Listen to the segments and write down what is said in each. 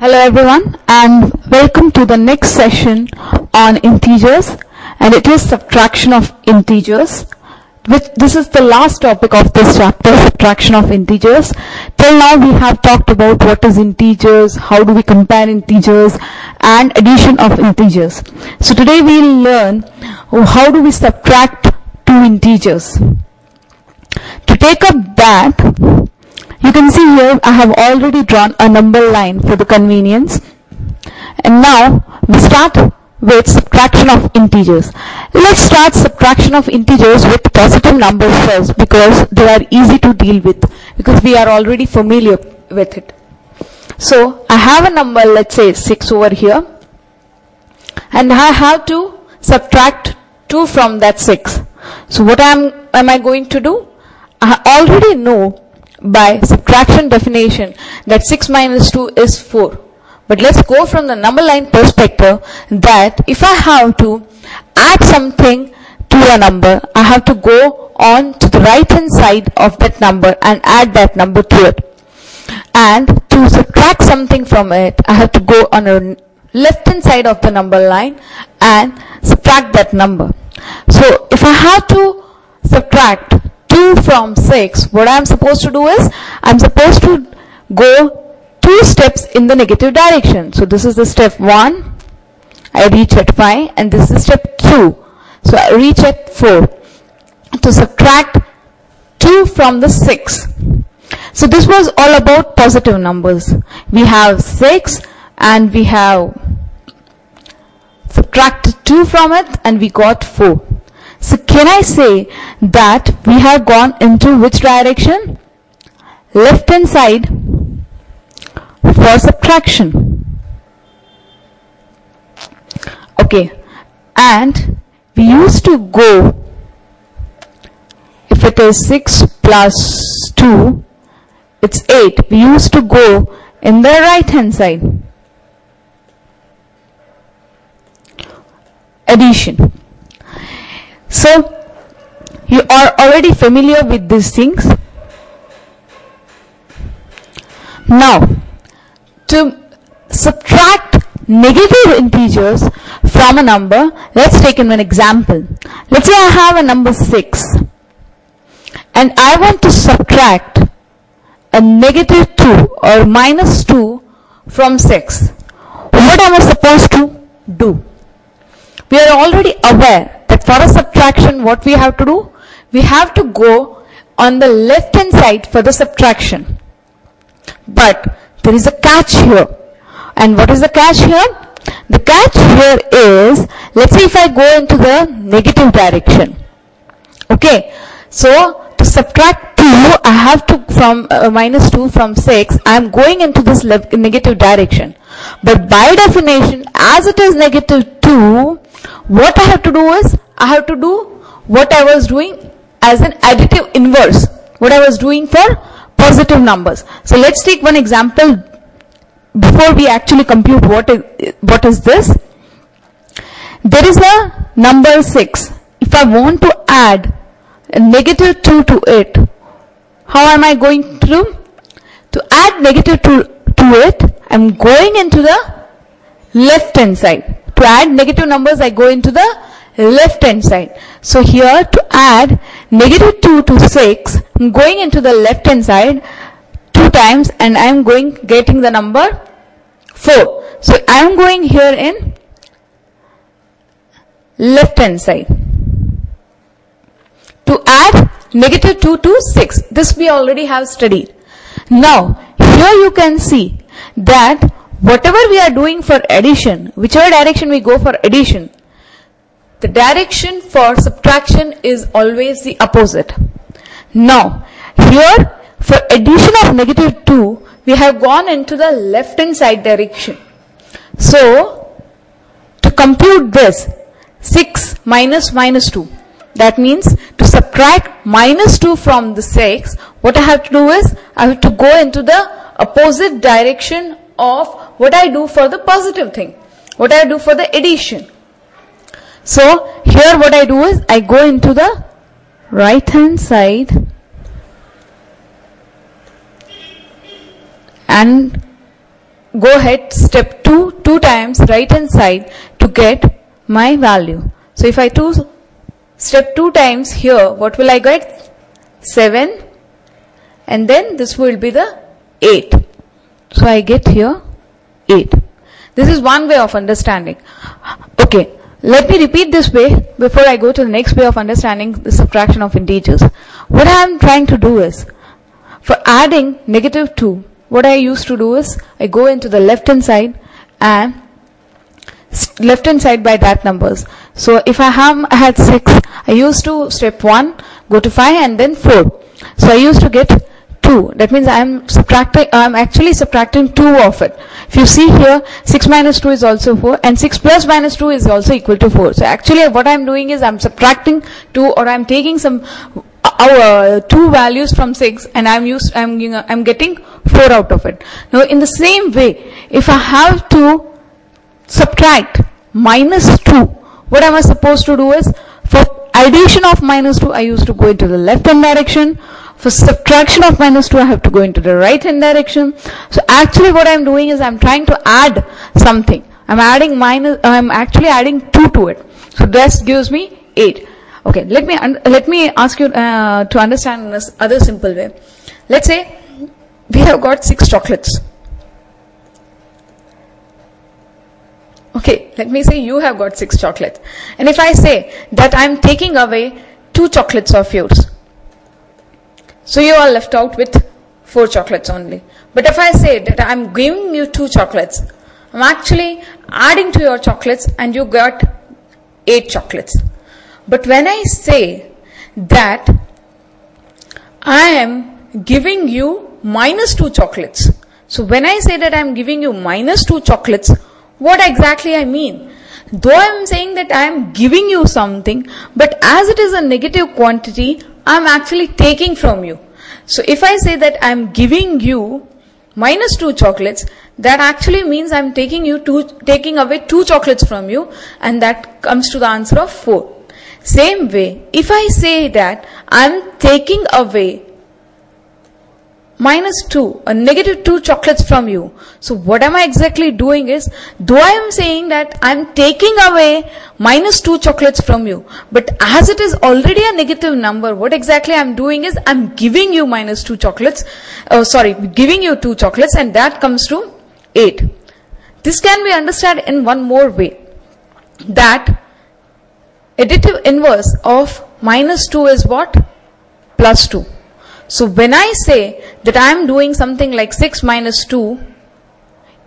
Hello everyone and welcome to the next session on integers and it is subtraction of integers. Which, this is the last topic of this chapter, subtraction of integers. Till now we have talked about what is integers, how do we compare integers and addition of integers. So today we'll learn how do we subtract two integers. To take up that, you can see here I have already drawn a number line for the convenience. And now we start with subtraction of integers. Let's start subtraction of integers with positive numbers first because they are easy to deal with because we are already familiar with it. So I have a number let's say 6 over here and I have to subtract 2 from that 6. So what am, am I going to do? I already know by subtraction definition that 6 minus 2 is 4. But let's go from the number line perspective that if I have to add something to a number, I have to go on to the right hand side of that number and add that number to it. And to subtract something from it, I have to go on a left hand side of the number line and subtract that number. So if I have to subtract 2 from 6, what I am supposed to do is, I am supposed to go two steps in the negative direction. So this is the step 1, I reach at 5 and this is step 2. So I reach at 4 to subtract 2 from the 6. So this was all about positive numbers. We have 6 and we have subtracted 2 from it and we got 4. Can I say that we have gone into which direction? Left hand side for subtraction. Okay, and we used to go, if it is 6 plus 2, it's 8. We used to go in the right hand side. Addition. So, you are already familiar with these things. Now, to subtract negative integers from a number, let's take an example. Let's say I have a number 6 and I want to subtract a negative 2 or minus 2 from 6. What am I supposed to do? We are already aware for a subtraction what we have to do? We have to go on the left hand side for the subtraction. But there is a catch here. And what is the catch here? The catch here is, let's say if I go into the negative direction. Okay. So, to subtract 2, I have to from uh, minus 2 from 6, I am going into this negative direction. But by definition, as it is negative 2, what I have to do is, I have to do what I was doing as an additive inverse. What I was doing for positive numbers. So let's take one example before we actually compute what is, what is this. There is a number 6. If I want to add a negative 2 to it, how am I going to? To add negative 2 to it, I am going into the left hand side. To add negative numbers, I go into the left hand side. So here to add negative 2 to 6, I'm going into the left hand side two times and I'm going getting the number 4. So I'm going here in left hand side. To add negative 2 to 6. This we already have studied. Now here you can see that whatever we are doing for addition, whichever direction we go for addition, the direction for subtraction is always the opposite. Now, here for addition of negative 2, we have gone into the left hand side direction. So, to compute this, 6 minus minus 2. That means to subtract minus 2 from the 6, what I have to do is, I have to go into the opposite direction of what I do for the positive thing. What I do for the addition. So here what I do is I go into the right hand side and go ahead step 2 two times right hand side to get my value. So if I do step 2 times here what will I get? 7 and then this will be the 8. So I get here 8. This is one way of understanding. Okay, let me repeat this way before I go to the next way of understanding the subtraction of integers. What I am trying to do is, for adding negative 2, what I used to do is, I go into the left hand side and left hand side by that numbers. So if I have I had 6, I used to step 1, go to 5 and then 4. So I used to get 2. That means I am subtracting, I am actually subtracting 2 of it. If you see here, 6 minus 2 is also 4 and 6 plus minus 2 is also equal to 4. So actually what I am doing is I am subtracting 2 or I am taking some uh, two values from 6 and I'm used, I'm, I'm getting 4 out of it. Now in the same way, if I have to subtract minus 2, what am I supposed to do is, for addition of minus 2, I used to go into the left hand direction. For subtraction of minus 2, I have to go into the right hand direction. So actually what I'm doing is I'm trying to add something. I'm adding minus, I'm actually adding 2 to it. So this gives me 8. Okay, let me, let me ask you uh, to understand this other simple way. Let's say we have got 6 chocolates. Okay, let me say you have got 6 chocolates. And if I say that I'm taking away 2 chocolates of yours, so you are left out with four chocolates only. But if I say that I'm giving you two chocolates, I'm actually adding to your chocolates and you got eight chocolates. But when I say that I am giving you minus two chocolates, so when I say that I'm giving you minus two chocolates, what exactly I mean? Though I'm saying that I'm giving you something, but as it is a negative quantity, I'm actually taking from you. So if I say that I'm giving you minus two chocolates, that actually means I'm taking you two, taking away two chocolates from you, and that comes to the answer of four. Same way, if I say that I'm taking away minus 2, a negative 2 chocolates from you. So what am I exactly doing is, though I am saying that I am taking away minus 2 chocolates from you, but as it is already a negative number, what exactly I am doing is, I am giving you minus 2 chocolates, oh sorry, giving you 2 chocolates and that comes to 8. This can be understood in one more way, that additive inverse of minus 2 is what? Plus 2. So when I say that I am doing something like 6 minus 2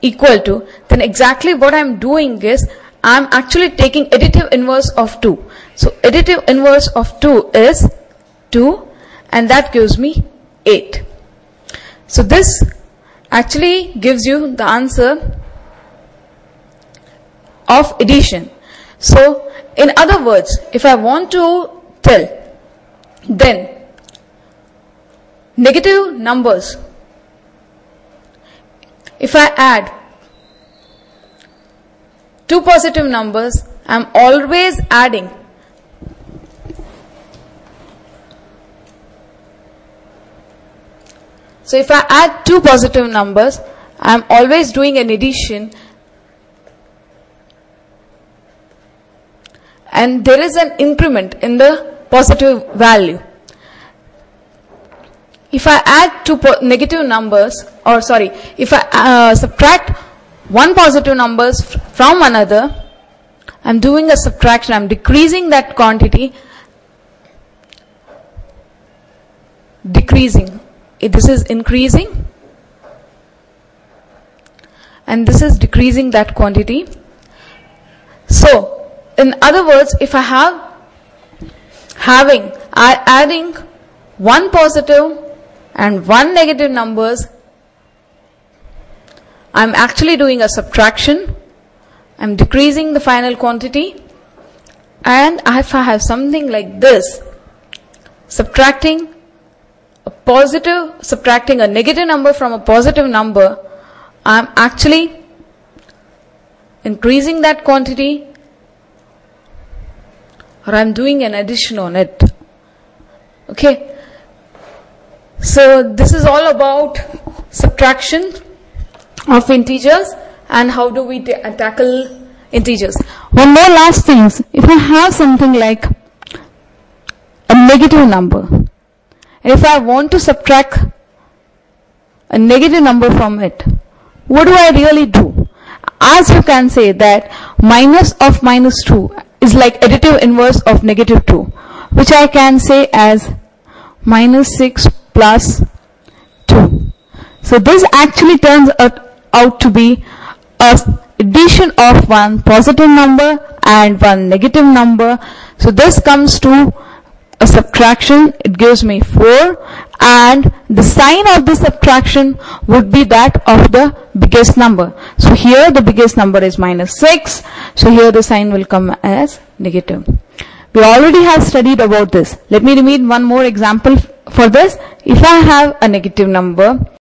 equal to, then exactly what I am doing is I am actually taking additive inverse of 2. So additive inverse of 2 is 2 and that gives me 8. So this actually gives you the answer of addition. So in other words, if I want to tell, then negative numbers. If I add two positive numbers I'm always adding. So if I add two positive numbers I'm always doing an addition. And there is an increment in the positive value if I add two negative numbers, or sorry, if I uh, subtract one positive numbers from another, I'm doing a subtraction, I'm decreasing that quantity, decreasing. This is increasing, and this is decreasing that quantity. So, in other words, if I have having, I adding one positive and one negative numbers, I'm actually doing a subtraction. I'm decreasing the final quantity. And if I have something like this, subtracting a positive, subtracting a negative number from a positive number, I'm actually increasing that quantity or I'm doing an addition on it. Okay. So this is all about subtraction of integers and how do we ta- tackle integers. One more last thing. If I have something like a negative number, and if I want to subtract a negative number from it, what do I really do? As you can say that minus of minus 2 is like additive inverse of negative 2, which I can say as minus 6 plus 2. So this actually turns out, to be a addition of one positive number and one negative number. So this comes to a subtraction. It gives me 4 and the sign of the subtraction would be that of the biggest number. So here the biggest number is minus 6. So here the sign will come as negative. We already have studied about this. Let me repeat one more example for this. If I have a negative number